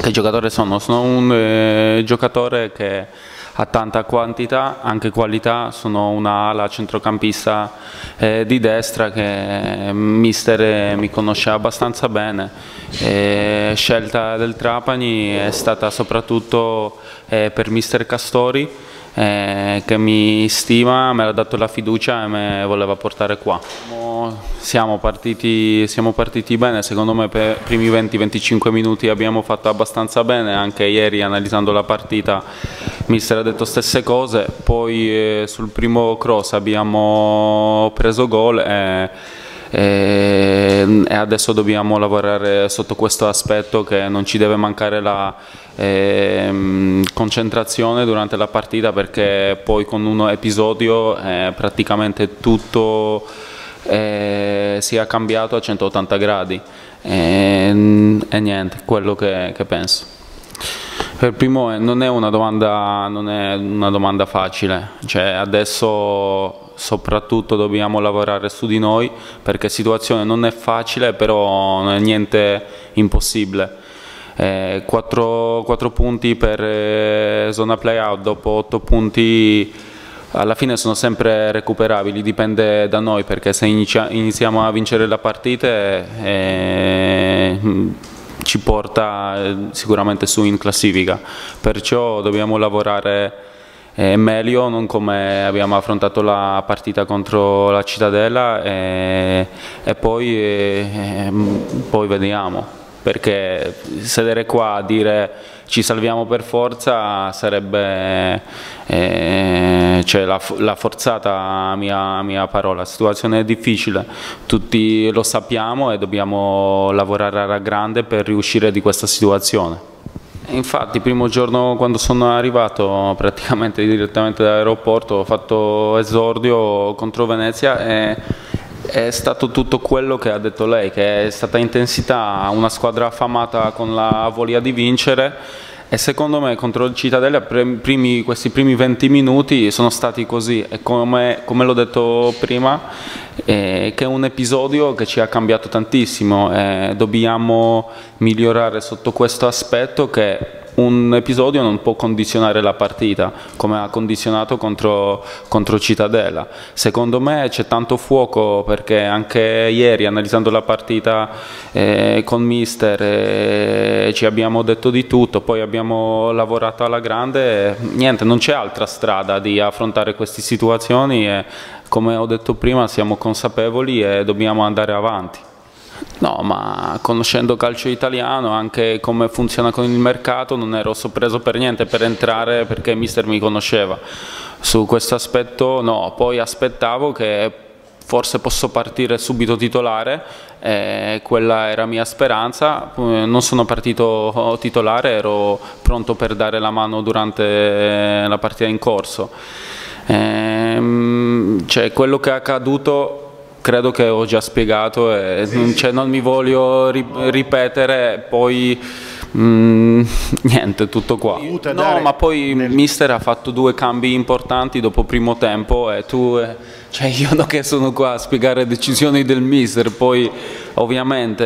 Che giocatore sono? Sono un eh, giocatore che ha tanta quantità, anche qualità, sono una ala centrocampista eh, di destra che mister eh, mi conosce abbastanza bene. Eh, scelta del Trapani è stata soprattutto eh, per mister Castori eh, che mi stima, me l'ha dato la fiducia e me voleva portare qua. Siamo partiti, siamo partiti bene, secondo me per i primi 20-25 minuti abbiamo fatto abbastanza bene, anche ieri analizzando la partita mi mister ha detto stesse cose, poi eh, sul primo cross abbiamo preso gol e e, e adesso dobbiamo lavorare sotto questo aspetto che non ci deve mancare la eh, concentrazione durante la partita perché poi con uno episodio eh, praticamente tutto eh, si è cambiato a 180 gradi e, e niente, quello che, che penso. Per primo non è una domanda, non è una domanda facile, cioè adesso soprattutto dobbiamo lavorare su di noi perché la situazione non è facile però non è niente impossibile. Eh, 4, 4 punti per eh, zona playout dopo 8 punti alla fine sono sempre recuperabili, dipende da noi perché se iniziamo a vincere la partita eh, ci porta eh, sicuramente su in classifica, perciò dobbiamo lavorare eh, meglio, non come abbiamo affrontato la partita contro la Cittadella e, e poi, eh, poi vediamo perché sedere qua a dire ci salviamo per forza sarebbe eh, cioè la, la, forzata mia, mia parola, la situazione è difficile, tutti lo sappiamo e dobbiamo lavorare alla grande per riuscire di questa situazione. Infatti il primo giorno quando sono arrivato praticamente direttamente dall'aeroporto ho fatto esordio contro Venezia e è stato tutto quello che ha detto lei, che è stata intensità, una squadra affamata con la voglia di vincere. E secondo me contro il Cittadella primi, questi primi 20 minuti sono stati così. E come, come l'ho detto prima eh, che è un episodio che ci ha cambiato tantissimo. E dobbiamo migliorare sotto questo aspetto che un episodio non può condizionare la partita come ha condizionato contro, contro Cittadella. Secondo me c'è tanto fuoco perché anche ieri analizzando la partita eh, con Mister eh, ci abbiamo detto di tutto, poi abbiamo lavorato alla grande, niente, non c'è altra strada di affrontare queste situazioni e come ho detto prima siamo consapevoli e dobbiamo andare avanti. No, ma conoscendo calcio italiano, anche come funziona con il mercato, non ero sorpreso per niente per entrare perché mister mi conosceva. Su questo aspetto no, poi aspettavo che forse posso partire subito titolare, eh, quella era mia speranza, non sono partito titolare, ero pronto per dare la mano durante la partita in corso. Eh, cioè, quello che è accaduto credo che ho già spiegato e non, cioè, non mi voglio ripetere, poi mm, niente, tutto qua. No, ma poi nel... mister ha fatto due cambi importanti dopo primo tempo e tu... Eh, cioè io non che sono qua a spiegare decisioni del mister, poi ovviamente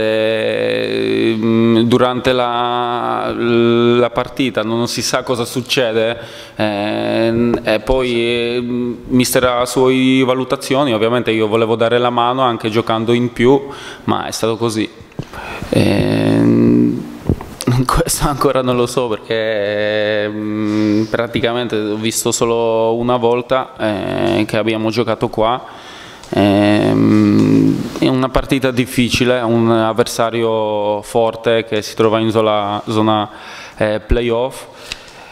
mm, durante la, la, partita non si sa cosa succede eh, e poi eh, mister ha sue valutazioni, ovviamente io volevo dare la mano anche giocando in più, ma è stato così. Eh, questo ancora non lo so perché mm, praticamente ho visto solo una volta eh, che abbiamo giocato qua. Eh, è una partita difficile, un avversario forte che si trova in zona, zona eh, playoff.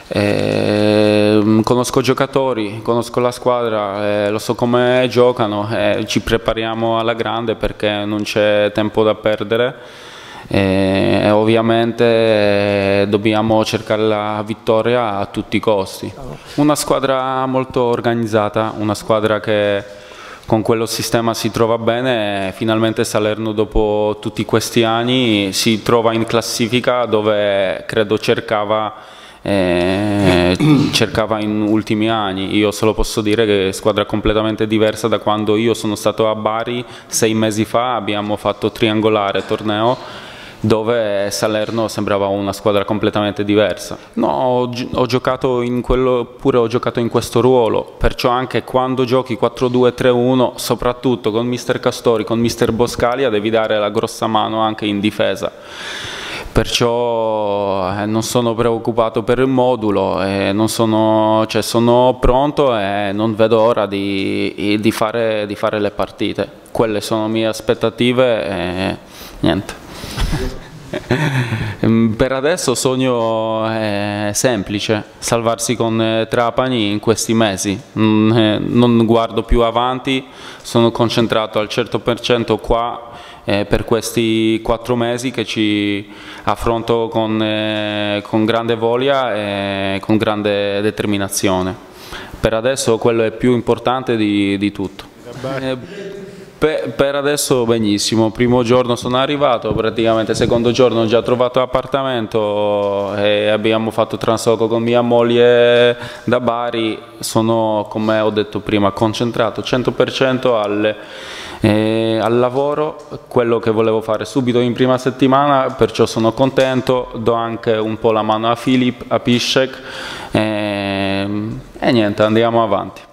Eh, conosco i giocatori, conosco la squadra, eh, lo so come giocano, eh, ci prepariamo alla grande perché non c'è tempo da perdere e ovviamente dobbiamo cercare la vittoria a tutti i costi. Una squadra molto organizzata, una squadra che con quello sistema si trova bene finalmente Salerno dopo tutti questi anni si trova in classifica dove credo cercava eh, cercava in ultimi anni. Io solo posso dire che è squadra completamente diversa da quando io sono stato a Bari sei mesi fa, abbiamo fatto triangolare torneo dove Salerno sembrava una squadra completamente diversa. No, ho, ho giocato in quello, pure ho giocato in questo ruolo, perciò anche quando giochi 4-2-3-1, soprattutto con mister Castori, con mister Boscalia, devi dare la grossa mano anche in difesa perciò eh, non sono preoccupato per il modulo, eh, sono, cioè, sono, pronto e non vedo ora di, di, fare, di, fare, le partite. Quelle sono mie aspettative e niente. per adesso sogno è semplice, salvarsi con eh, Trapani in questi mesi, eh, non guardo più avanti, sono concentrato al 100% qua eh, per questi quattro mesi che ci affronto con, eh, con grande voglia e con grande determinazione. Per adesso quello è più importante di, di tutto. Eh, per, per, adesso benissimo, primo giorno sono arrivato, praticamente secondo giorno ho già trovato appartamento e abbiamo fatto trasloco con mia moglie da Bari, sono come ho detto prima concentrato 100% al, eh, al lavoro, quello che volevo fare subito in prima settimana, perciò sono contento, do anche un po' la mano a Filip, a Piszek e, e niente, andiamo avanti.